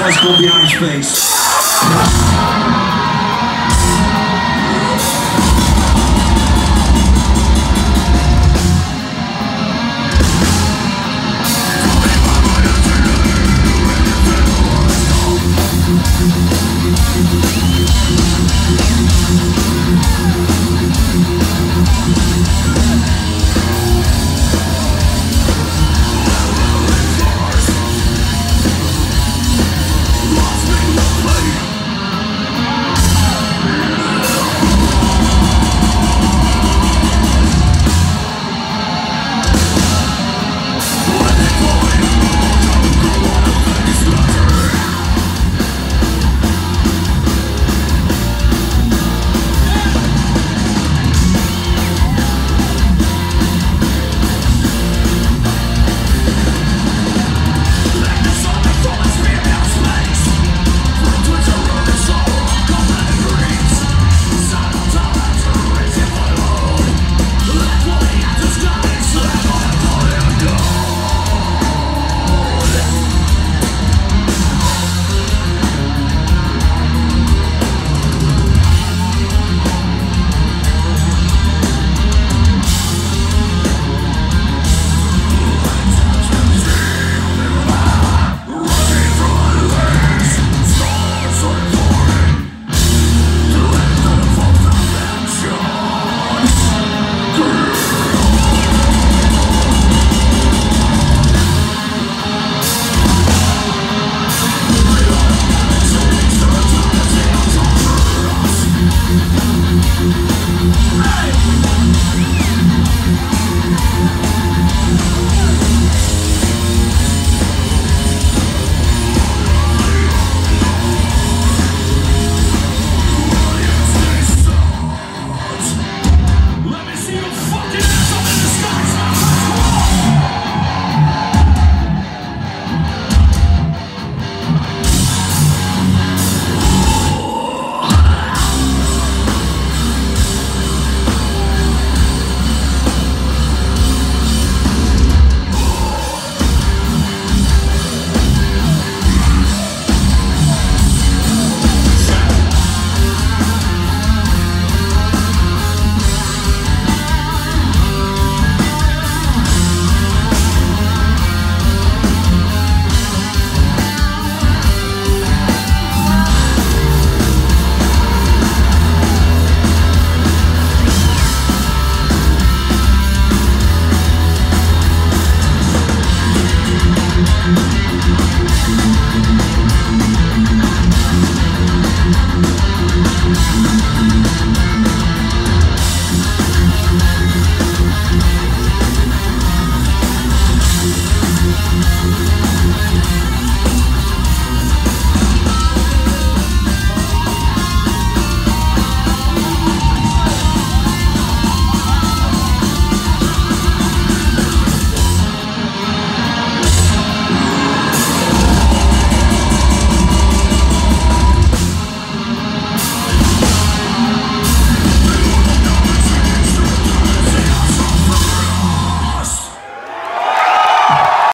one's gonna be his face.